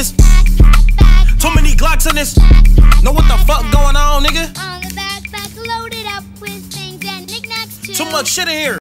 this. Too many Glocks in this. Know what the fuck going on, nigga? Too much shit in here.